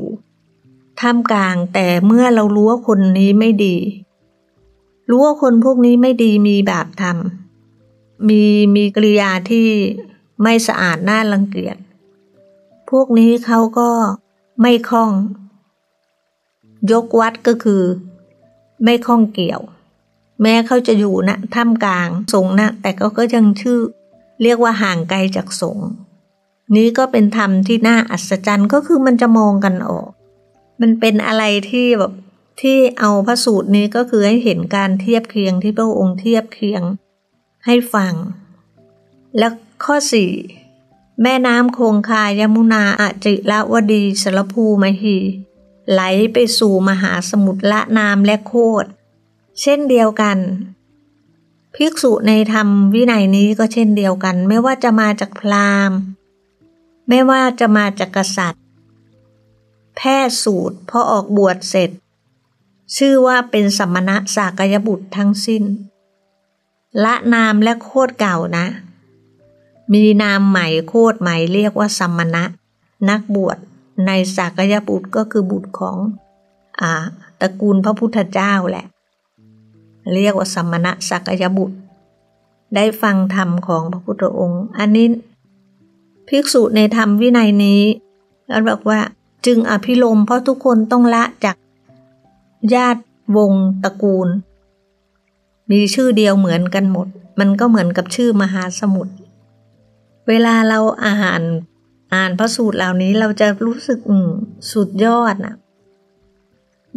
Speaker 4: ท่ามกลางแต่เมื่อเรารู้ว่าคนนี้ไม่ดี รู้ว่าคนพวกนี้ไม่ดีมีบาปทำมีมีกริยาที่ไม่สะอาดน่ารังเกียจ พวกนี้เขาก็ไม่คล้อง ยกวัดก็คือ ไม่คล้องเกี่ยว แม้เขาจะอยู่นะท่ามกลางสงนะ แต่ก็ก็ยังชื่อ เรียกว่าห่างไกลจากสงนี้ก็เป็นธรรมที่น่าอัศจรรย์ก็คือมันจะมองกันออก มันเป็นอะไรที่แบบที่เอาพระสูตรนี้ก็คือให้เห็นการเทียบเคียงที่พระองค์เทียบเคียงให้ฟัง แล้วข้อสี่แม่น้ำคงคายมุนาอจิละวดีสรภูมหี ไหลไปสู่มหาสมุทรละนามและโคดเช่นเดียวกัน ภิกษุในธรรมวินัยนี้ก็เช่นเดียวกัน ไม่ว่าจะมาจากพราหมณ์ ไม่ว่าจะมาจากกษัตริย์ แพทย์สูตรพอออกบวชเสร็จ ชื่อว่าเป็นสมณะสากยบุตรทั้งสิ้น ละนามและโคดเก่านะ มีนามใหม่โคดใหม่เรียกว่าสมณะ นักบวช ในสากยบุตรก็คือบุตรของอตระกูลพระพุทธเจ้าแหละ เรียกว่าสมณะสักยบุตร ได้ฟังธรรมของพระพุทธองค์ อันนี้ภิกษุในธรรมวินัยนี้แล้วบอกว่าจึงอภิลมเพราะทุกคนต้องละจากญาติวงตระกูล มีชื่อเดียวเหมือนกันหมด มันก็เหมือนกับชื่อมหาสมุทรเวลาเราอ่าน อ่านพระสูตรเหล่านี้เราจะรู้สึกอืสุดยอดนะ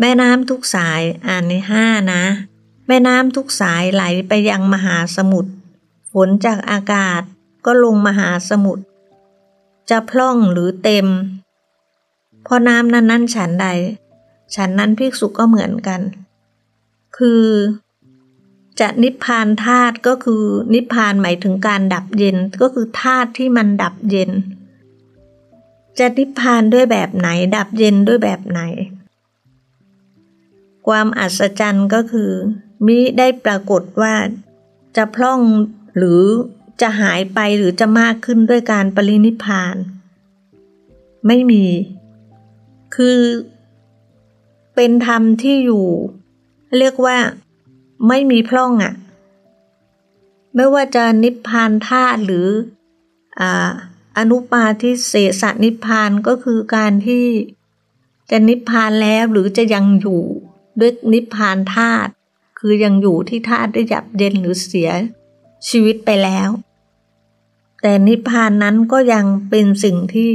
Speaker 4: แม่น้ำทุกสายอ่านในห้านะ แม่น้ำทุกสายไหลไปยังมหาสมุทรฝนจากอากาศก็ลงมหาสมุทรจะพล่องหรือเต็มพราะน้ำนั้นนั้นฉันใด ฉันนั้นภิกษุก็เหมือนกัน คือ จะนิพพานธาตุก็คือนิพพานหมายถึงการดับเย็นก็คือธาตุที่มันดับเย็น จะนิพพานด้วยแบบไหน ดับเย็นด้วยแบบไหน ความอัศจรรย์ก็คือ มิได้ปรากฏว่าจะพร่องหรือจะหายไปหรือจะมากขึ้นด้วยการปรินิพพาน ไม่มี คือ เป็นธรรมที่อยู่ เรียกว่า ไม่มีพร่องอะ่ะ ไม่ว่าจะนิพพานธาตุหรือ อ่า อนุปาทิเสสนิพานก็คือการที่จะนิพพานแล้วหรือจะยังอยู่ด้วยนิพพานธาตุคือยังอยู่ที่ธาตุได้หยับเย็นหรือเสียชีวิตไปแล้ว แต่นิพพานนั้นก็ยังเป็นสิ่งที่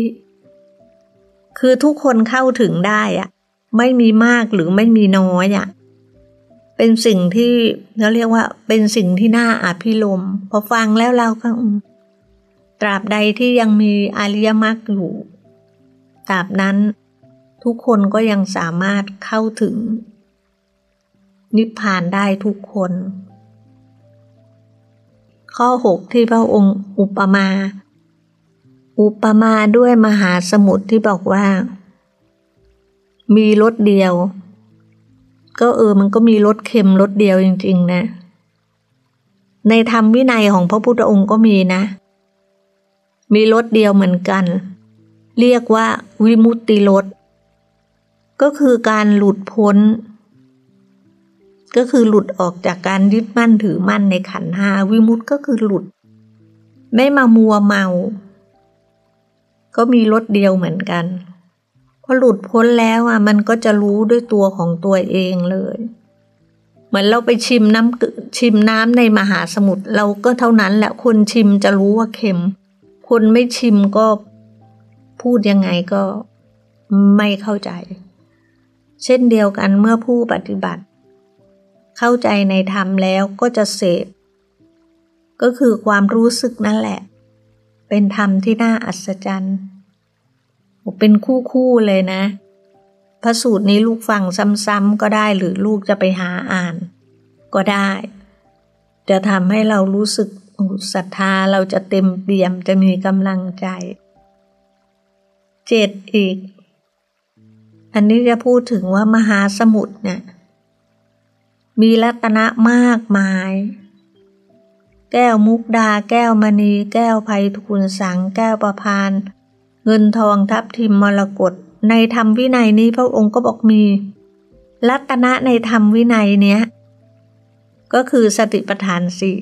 Speaker 4: คือทุกคนเข้าถึงได้อะไม่มีมากหรือไม่มีน้อยอะเป็นสิ่งที่เราเรียกว่าเป็นสิ่งที่น่าอาภิรมพอฟังแล้วเราก็ ตราบใดที่ยังมีอริยมรรคอยู่ ตราบนั้นทุกคนก็ยังสามารถเข้าถึง นิพพานได้ทุกคน ข้อหกที่พระองค์อุปมา อุปมาด้วยมหาสมุทรที่บอกว่า มีรถเดียว ก็เออมันก็มีรถเค็มรถเดียวจริง ๆ นะ ในธรรมวินัยของพระพุทธองค์ก็มีนะ มีรถเดียวเหมือนกัน เรียกว่าวิมุตติรถก็คือการหลุดพ้น ก็คือหลุดออกจากการยึดมั่นถือมั่นในขันหาวิมุตติก็คือหลุด ไม่มามัวเมา ก็มีรถเดียวเหมือนกันพอหลุดพ้นแล้วอะมันก็จะรู้ด้วยตัวของตัวเองเลยเหมือนเราไปชิมน้ำชิมน้ำในมหาสมุทรเราก็เท่านั้นแหละคนชิมจะรู้ว่าเค็ม คนไม่ชิมก็พูดยังไงก็ไม่เข้าใจ เช่นเดียวกันเมื่อผู้ปฏิบัติ เข้าใจในธรรมแล้วก็จะเสพก็คือความรู้สึกนั่นแหละ เป็นธรรมที่น่าอัศจรรย์เป็นคู่คู่เลยนะ พระสูตรนี้ลูกฟังซ้ำๆก็ได้หรือลูกจะไปหาอ่าน ก็ได้ จะทำให้เรารู้สึก ศรัทธาเราจะเต็มเปี่ยมจะมีกำลังใจ เจ็ดอีก อันนี้จะพูดถึงว่ามหาสมุทรเนี่ยมีรัตนะมากมาย แก้วมุกดา แก้วมณี แก้วไพทูลสัง แก้วประพาน เงินทองทับทิมมรกตในธรรมวินัยนี้พระองค์ก็บอกมี รัตนะในธรรมวินัยเนี้ย ก็คือสติปัฏฐานสี่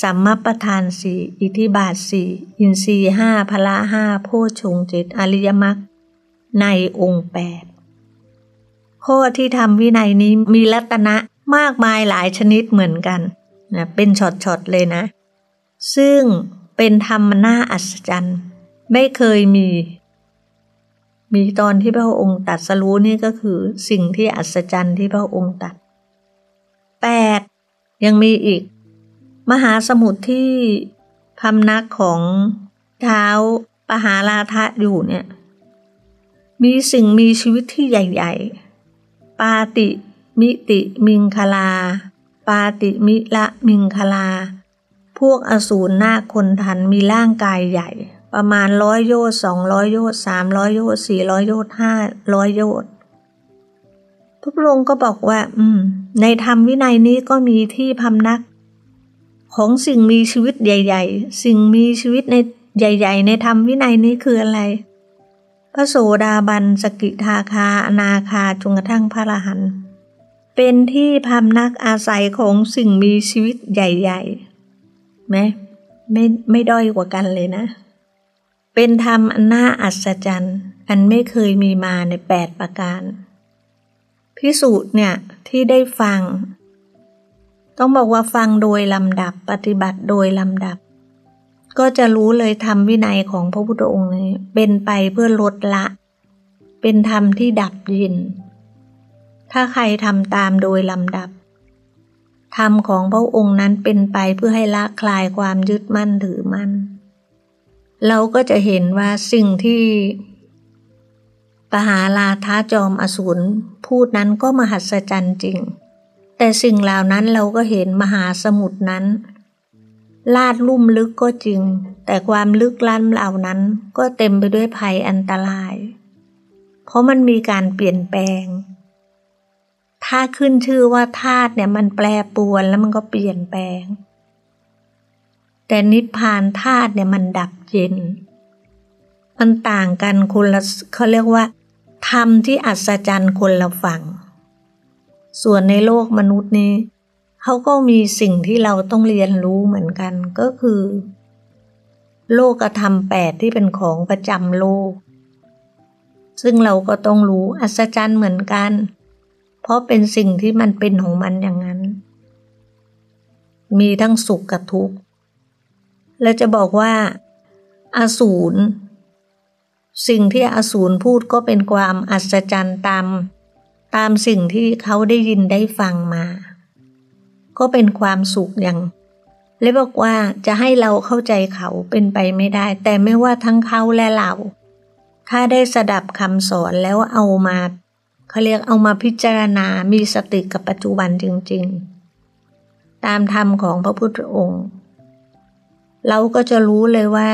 Speaker 4: สัมมาประธานสี่อิทิบาทสี่อินทรีห้าพละห้าโพชงเจ็ดอริยมรรคในองค์แปดข้อที่ทำวินัยนี้มีลัตนะมากมายหลายชนิดเหมือนกันนะเป็นช็อตๆเลยนะ ซึ่งเป็นธรรมน่าอัศจรรย์ ไม่เคยมี มีตอนที่พระองค์ตัดสรู้นี่ก็คือสิ่งที่อัศจรรย์ที่พระองค์ตัดแปดยังมีอีก มหาสมุทรที่พำนักของเท้าปหาราทะอยู่เนี่ย มีสิ่งมีชีวิตที่ใหญ่ ๆ ปาติมิติมิงคลา ปาติมิละมิงคลา พวกอสูรหน้าคนทันมีร่างกายใหญ่ ประมาณร้อยโยชน์สองร้อยโยชน์สามร้อยโยชน์สี่ร้อยโยชน์ห้าร้อยโยชน์พระองค์ก็บอกว่า อืม ในธรรมวินัยนี้ก็มีที่พำนัก ของสิ่งมีชีวิตใหญ่ ๆ สิ่งมีชีวิตในใหญ่ ๆ ในธรรมวินัยนี้คืออะไร พระโสดาบันสกิทาคา อนาคาจงกระทั่งพระรหันเป็นที่พำนักอาศัยของสิ่งมีชีวิตใหญ่ ๆ ไหมไม่ไม่ด้อยกว่ากันเลยนะ เป็นธรรมอันน่าอัศจรรย์ อันไม่เคยมีมาในแปดประการ พิสูจน์เนี่ยที่ได้ฟัง ต้องบอกว่าฟังโดยลำดับปฏิบัติโดยลำดับ ก็จะรู้เลยธรรมวินัยของพระพุทธองค์นี้เป็นไปเพื่อลดละ เป็นธรรมที่ดับยิน ถ้าใครทำตามโดยลำดับ ธรรมของพระองค์นั้นเป็นไปเพื่อให้ละคลายความยึดมั่นถือมั่น เราก็จะเห็นว่าสิ่งที่ปหาลาท้าจอมอสูรพูดนั้นก็มหัศจรรย์จริง แต่สิ่งเหล่านั้นเราก็เห็นมหาสมุทรนั้น ลาดลุ่มลึกก็จริง แต่ความลึกล้ำเหล่านั้นก็เต็มไปด้วยภัยอันตราย เพราะมันมีการเปลี่ยนแปลง ถ้าขึ้นชื่อว่าธาตุเนี่ยมันแปรปรวนแล้วมันก็เปลี่ยนแปลง แต่นิพพานธาตุเนี่ยมันดับเย็น มันต่างกันคนละเขาเรียกว่าธรรมที่อัศจรรย์คนละฝั่ง ส่วนในโลกมนุษย์นี้เขาก็มีสิ่งที่เราต้องเรียนรู้เหมือนกันก็คือ โลกธรรมแปดที่เป็นของประจำโลก ซึ่งเราก็ต้องรู้อัศจรรย์เหมือนกัน เพราะเป็นสิ่งที่มันเป็นของมันอย่างนั้น มีทั้งสุขกับทุกข์ และจะบอกว่าอาสูรสิ่งที่อสูรพูดก็เป็นความอัศจรรย์ตาม ตามสิ่งที่เขาได้ยินได้ฟังมา ก็เป็นความสุขอย่างเลยบอกว่าจะให้เราเข้าใจเขาเป็นไปไม่ได้ แต่ไม่ว่าทั้งเขาและเรา ถ้าได้สดับคำสอนแล้วเอามาเขาเรียกเอามาพิจารณา มีสติกับปัจจุบันจริง ๆ ตามธรรมของพระพุทธองค์ เราก็จะรู้เลยว่า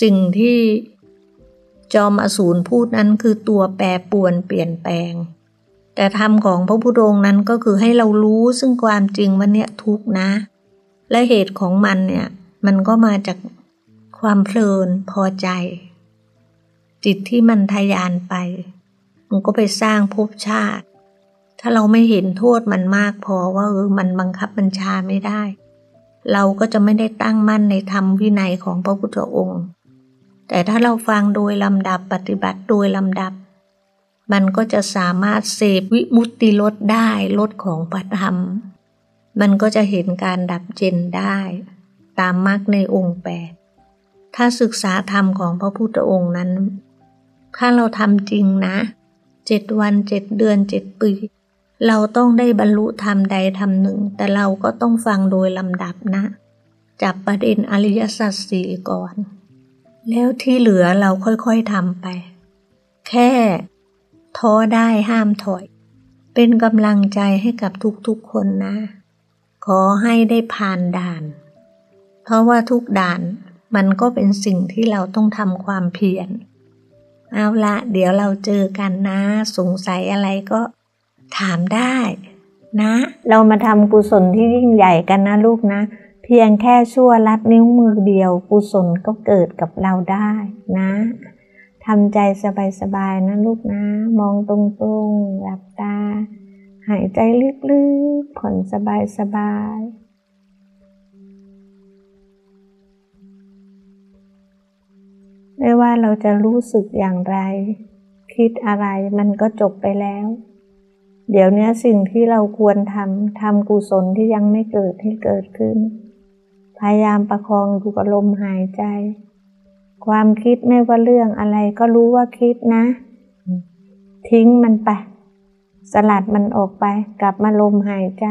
Speaker 4: สิ่งที่จอมอสูรพูดนั้นคือตัวแปรปวนเปลี่ยนแปลง แต่ธรรมของพระพุทธองค์นั้นก็คือให้เรารู้ซึ่งความจริงว่าเนี่ยทุกนะ และเหตุของมันเนี่ย มันก็มาจากความเพลินพอใจ จิตที่มันทยานไป มันก็ไปสร้างภพชาติ ถ้าเราไม่เห็นโทษมันมากพอว่าเออมันบังคับบัญชาไม่ได้ เราก็จะไม่ได้ตั้งมั่นในธรรมวินัยของพระพุทธองค์ แต่ถ้าเราฟังโดยลำดับปฏิบัติโดยลำดับ มันก็จะสามารถเสพวิมุตติลดได้ลดของปัธรรม มันก็จะเห็นการดับเจนได้ ตามมรรคในองค์แปดถ้าศึกษาธรรมของพระพุทธองค์นั้น ถ้าเราทำจริงนะเจ็ดวันเจ็ดเดือนเจ็ดปีเราต้องได้บรรลุธรรมใดธรรมหนึ่ง แต่เราก็ต้องฟังโดยลำดับนะ จับประเด็นอริยสัจสี่ก่อน แล้วที่เหลือเราค่อยๆทำไป แค่ ท้อได้ห้ามถอย เป็นกำลังใจให้กับทุกๆคนนะ ขอให้ได้ผ่านด่าน เพราะว่าทุกด่านมันก็เป็นสิ่งที่เราต้องทำความเพียร เอาละเดี๋ยวเราเจอกันนะ สงสัยอะไรก็ถามได้ นะ เรามาทำกุศลที่ยิ่งใหญ่กันนะลูกนะ เพียงแค่ชั่วลัดนิ้วมือเดียวกุศลก็เกิดกับเราได้นะ ทำใจสบายๆนะลูกนะ มองตรงๆ หลับตา หายใจลึกๆ ผ่อนสบายๆไม่ว่าเราจะรู้สึกอย่างไร คิดอะไรมันก็จบไปแล้ว เดี๋ยวนี้สิ่งที่เราควรทำทำกุศลที่ยังไม่เกิดให้เกิดขึ้น พยายามประคองดูกับลมหายใจ ความคิดไม่ว่าเรื่องอะไรก็รู้ว่าคิดนะ ทิ้งมันไป สลัดมันออกไป กลับมาลมหายใจ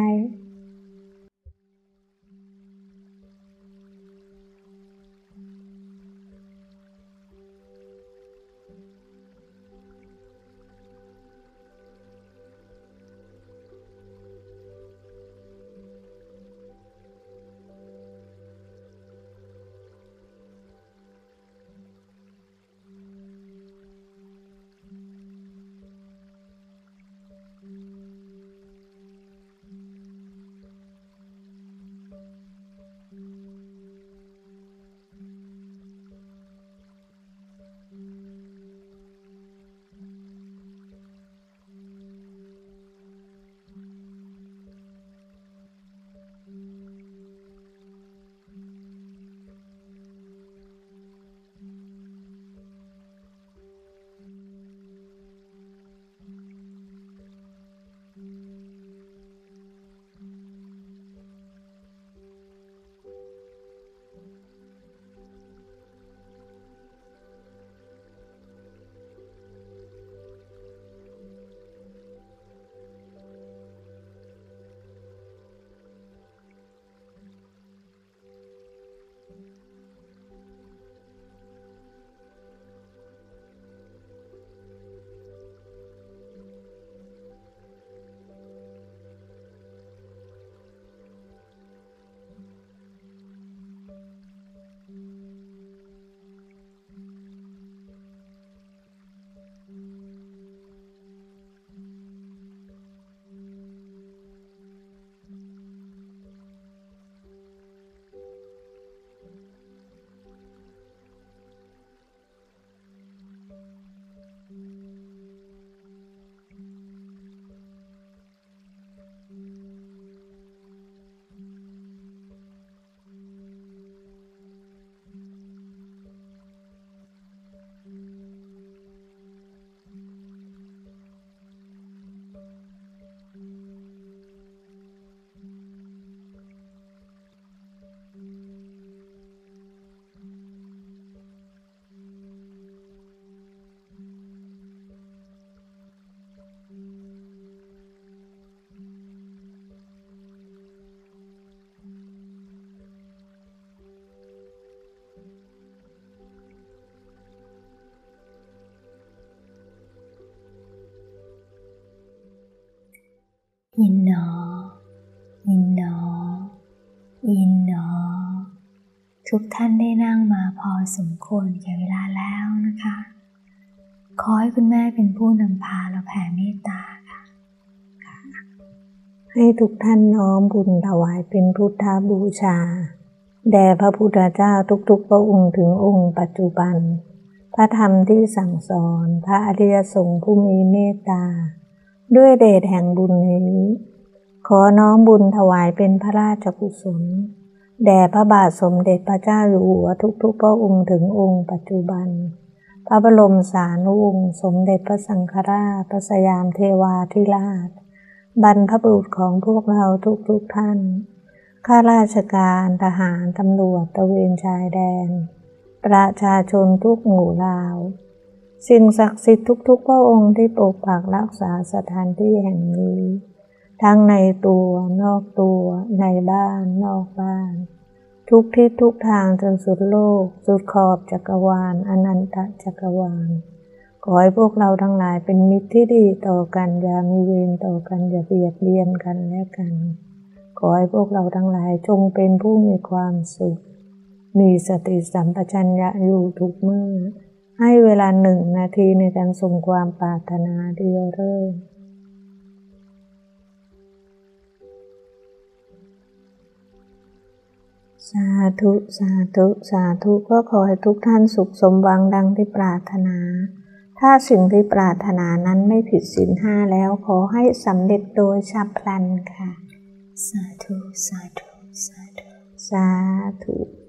Speaker 3: อินหนออินหนออินหนอ ทุกท่านได้นั่งมาพอสมควรแก่เวลาแล้วนะคะ ขอให้คุณแม่เป็นผู้นำพาและแผ่เมตตาค่ะ
Speaker 4: ให้ทุกท่านน้อมบุญถวายเป็นพุทธบูชา แด่พระพุทธเจ้าทุกๆ พระองค์ถึงองค์ปัจจุบัน พระธรรมที่สั่งสอน พระอริยสงฆ์ผู้มีเมตตา ด้วยเดชแห่งบุญนี้ ขอน้อมบุญถวายเป็นพระราชกุศล แด่พระบาทสมเด็จพระเจ้าอยู่หัวทุกๆพระองค์ถึงองค์ปัจจุบัน พระบรมสารีวงศ์สมเด็จพระสังฆราช พระสยามเทวาธิราช บรรพบุรุษของพวกเราทุกๆท่าน ข้าราชการทหารตำรวจตระเวนชายแดน ประชาชนทุกหมู่เหล่า สิ่งศักดิ์สิทธิ์ทุกๆ พระองค์ที่ปกปักรักษาสถานที่แห่งนี้ ทั้งในตัวนอกตัว ในบ้านนอกบ้าน ทุกทิศทุกทางจนสุดโลก สุดขอบจักรวาล อนันตจักรวาล ขอให้พวกเราทั้งหลายเป็นมิตรที่ดีต่อกัน อย่ามีเวรต่อกัน อย่าเบียดเบียนกันและกัน ขอให้พวกเราทั้งหลายจงเป็นผู้มีความสุข มีสติสัมปชัญญะอยู่ทุกเมื่อ ให้เวลาหนึ่งนาทีในการส่งความปรารถนาเดียวเริ่มสาธุ สาธุ สาธุ ก็ขอให้ทุกท่านสุขสมหวังดังที่ปรารถนา ถ้าสิ่งที่ปรารถนานั้นไม่ผิดศีลห้าแล้วขอให้สำเร็จโดยฉับพลันค่ะ
Speaker 3: สาธุ สาธุ สาธุ
Speaker 4: สาธุ